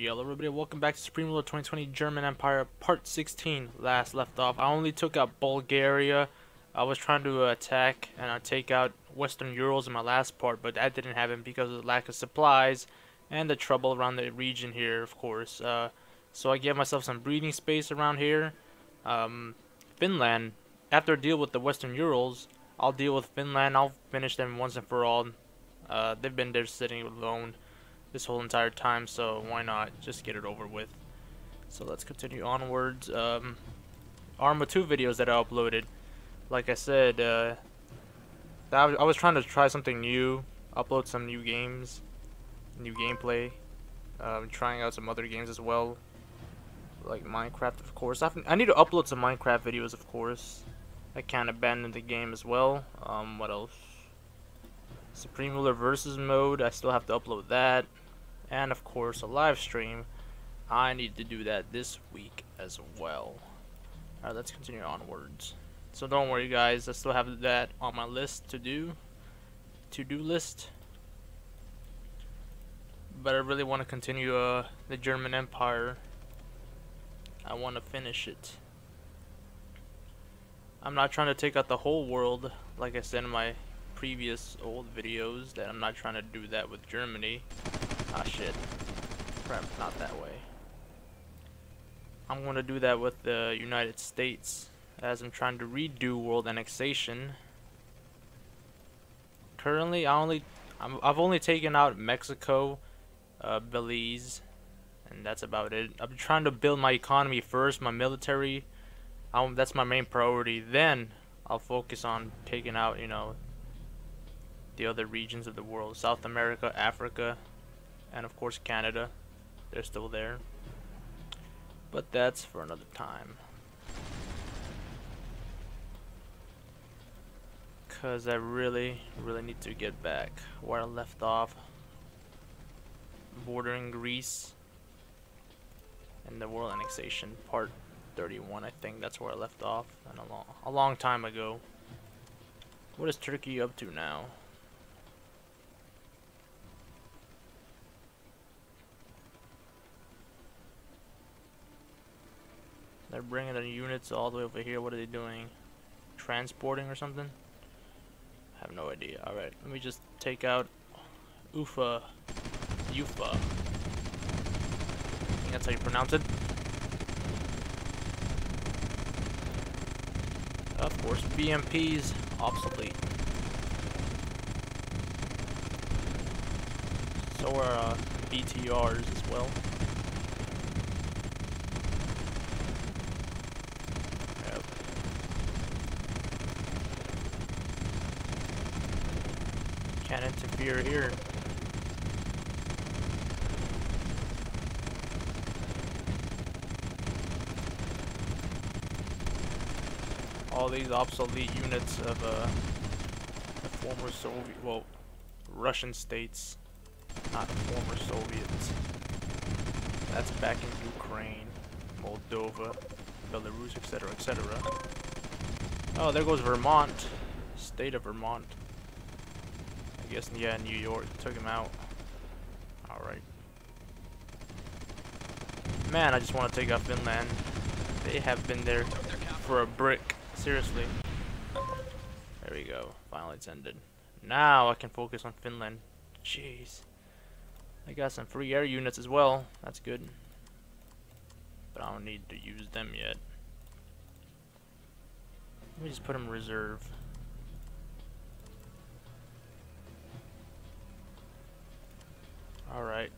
Hello everybody, welcome back to Supreme Ruler 2020 German Empire Part 16, last left off. I only took out Bulgaria. I was trying to attack and uh, take out Western Urals in my last part, but that didn't happen because of the lack of supplies and the trouble around the region here, of course. Uh, so I gave myself some breathing space around here. Um, Finland, after I deal with the Western Urals, I'll deal with Finland. I'll finish them once and for all. Uh, they've been there sitting alone this whole entire time, so why not just get it over with. So let's continue onwards. Um, Arma 2 videos that I uploaded. Like I said, uh, I was trying to try something new, upload some new games, new gameplay. Um, trying out some other games as well, like Minecraft, of course. I need to upload some Minecraft videos, of course. I can't abandon the game as well. Um, what else? Supreme Ruler versus mode, I still have to upload that. And of course a live stream. I need to do that this week as well. Alright, let's continue onwards. So don't worry guys, I still have that on my list to do. To-do list. But I really want to continue uh, the German Empire. I want to finish it. I'm not trying to take out the whole world, like I said in my previous old videos, that I'm not trying to do that with Germany. Ah shit. Crap, not that way. I'm gonna do that with the United States as I'm trying to redo world annexation. Currently, I only i have only taken out Mexico, uh, Belize, and that's about it. I'm trying to build my economy first, my military. Um, that's my main priority. Then I'll focus on taking out, you know, the other regions of the world, South America, Africa, and of course Canada. They're still there. But that's for another time. Because I really, really need to get back where I left off. Bordering Greece. And the world annexation part 31 I think that's where I left off and a long, a long time ago. What is Turkey up to now? They're bringing the units all the way over here. What are they doing? Transporting or something? I have no idea. Alright, let me just take out Ufa. Ufa. that's how you pronounce it. Of course, BMP's obsolete. So are uh, BTRs as well. Can't interfere here. All these obsolete units of uh, the former Soviet, well, Russian states, not former Soviets. That's back in Ukraine, Moldova, Belarus, etc., etc. Oh, there goes Vermont, state of Vermont. I guess, yeah, New York took him out. Alright. Man, I just want to take out Finland. They have been there for a brick. Seriously. There we go. Finally it's ended. Now I can focus on Finland. Jeez. I got some free air units as well. That's good. But I don't need to use them yet. Let me just put them reserve. Alright.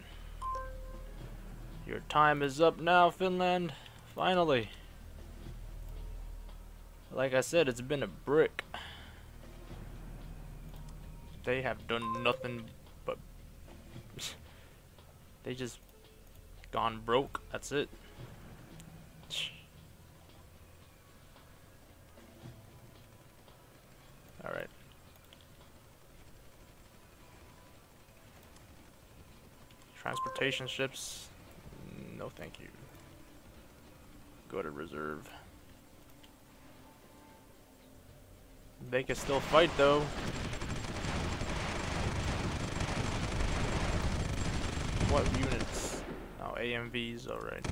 Your time is up now, Finland. Finally. Like I said, it's been a brick. They have done nothing but... they just gone broke. That's it. Alright. Transportation ships, no thank you. Go to reserve. They can still fight though. What units? Oh, AMVs, alright.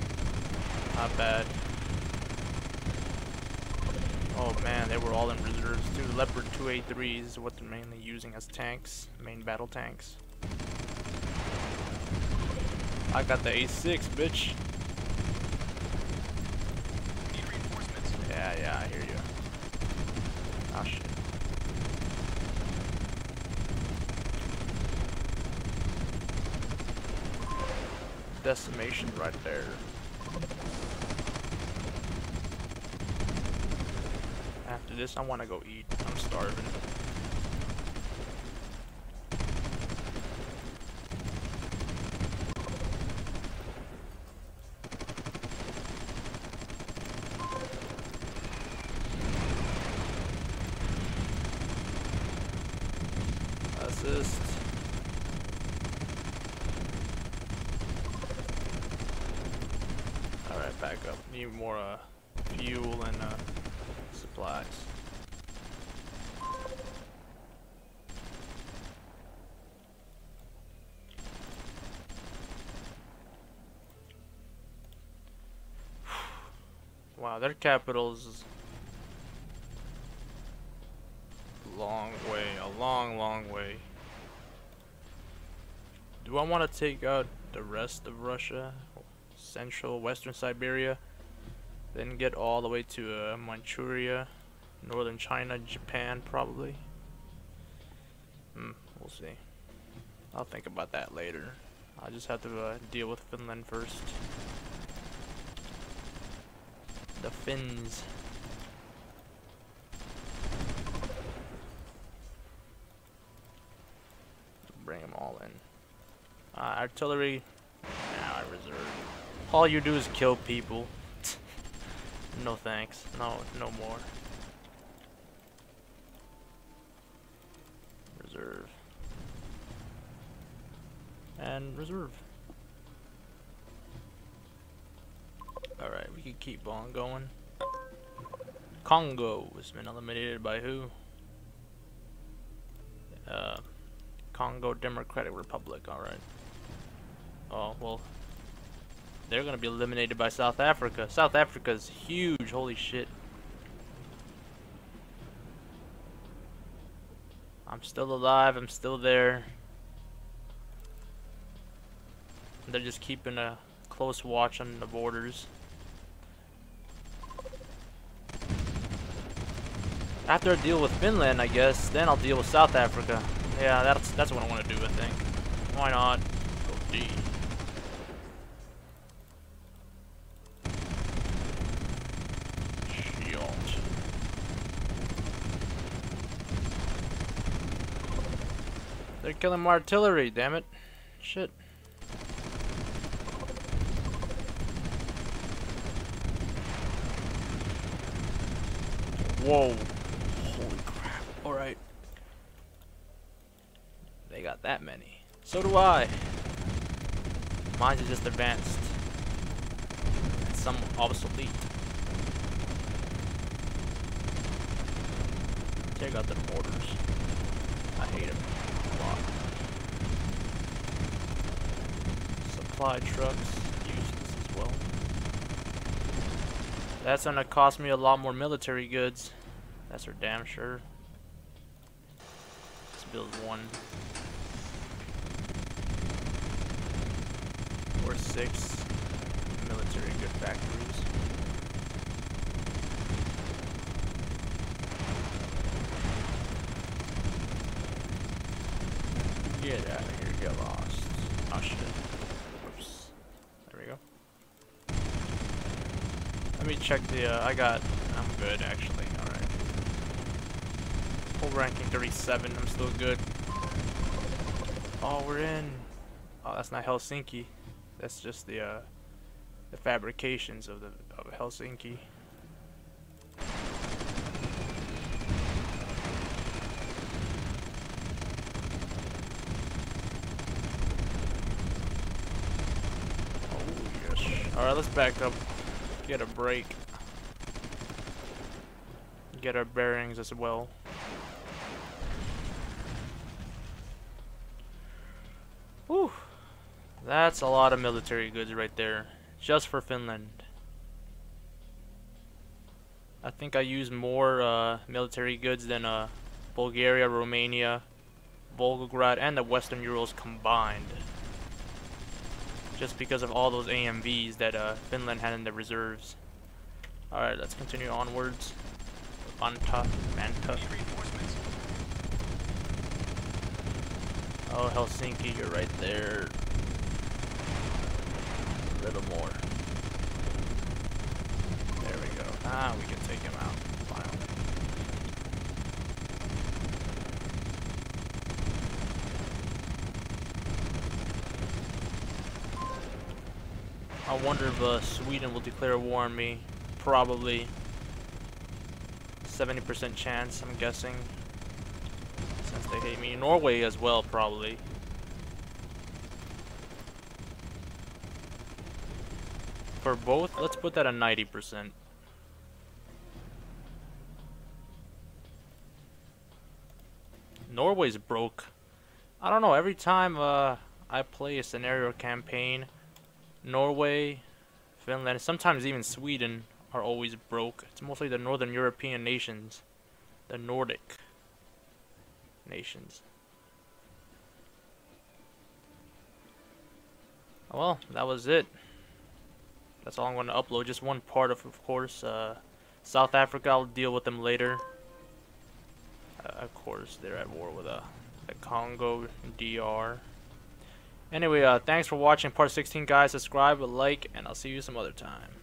Not bad. Oh man, they were all in reserves too. Leopard 2A3s is what they're mainly using as tanks, main battle tanks. I got the A6, bitch. Yeah, yeah, I hear you. Oh shit. Decimation right there. After this, I want to go eat. I'm starving. Assist. Alright, back up. Need more uh, fuel and uh, supplies. wow, their capital is a long way, a long, long way. Do I want to take out the rest of Russia? Central, Western Siberia? Then get all the way to uh, Manchuria, Northern China, Japan, probably. Hmm, we'll see. I'll think about that later. I just have to uh, deal with Finland first. The Finns. Bring them all in. Uh, artillery, now I reserve. All you do is kill people. no thanks. No, no more. Reserve. And reserve. Alright, we can keep on going. Congo has been eliminated by who? Uh, Congo Democratic Republic, alright. Oh, well. They're gonna be eliminated by South Africa. South Africa's huge, holy shit. I'm still alive, I'm still there. They're just keeping a close watch on the borders. After I deal with Finland, I guess, then I'll deal with South Africa. Yeah, that's that's what I want to do, I think. Why not? Go D. Shit. They're killing my artillery, damn it. Shit. Whoa. Holy crap. Alright. They got that many. So do I. Mine's just advanced. And some obsolete. Take out the mortars. I hate them lot. Supply trucks, useless as well. That's gonna cost me a lot more military goods. That's for damn sure. Let's build one. Or six military good factories. Get out of here, get lost. Oh shit. Oops. There we go. Let me check the, uh, I got, I'm good actually, alright. Full ranking 37, I'm still good. Oh, we're in. Oh, that's not Helsinki. That's just the, uh, the fabrications of the, of Helsinki. Oh, yes. Alright, let's back up get a break. Get our bearings as well. Whew. That's a lot of military goods right there. Just for Finland. I think I used more uh, military goods than uh, Bulgaria, Romania, Volgograd, and the Western Urals combined. Just because of all those AMVs that uh, Finland had in the reserves. Alright, let's continue onwards. Manta, Manta. Oh, Helsinki, you're right there. A little more. There we go. Ah, we can take him out. Finally. I wonder if uh, Sweden will declare war on me. Probably. 70% chance, I'm guessing. Since they hate me. Norway as well, probably. For both, let's put that at 90%. Norway's broke. I don't know, every time uh, I play a scenario campaign, Norway, Finland, sometimes even Sweden are always broke. It's mostly the Northern European nations, the Nordic nations. Well, that was it. That's all I'm going to upload. Just one part of, of course. Uh, South Africa, I'll deal with them later. Uh, of course, they're at war with uh, the Congo DR. Anyway, uh, thanks for watching part 16, guys. Subscribe, like, and I'll see you some other time.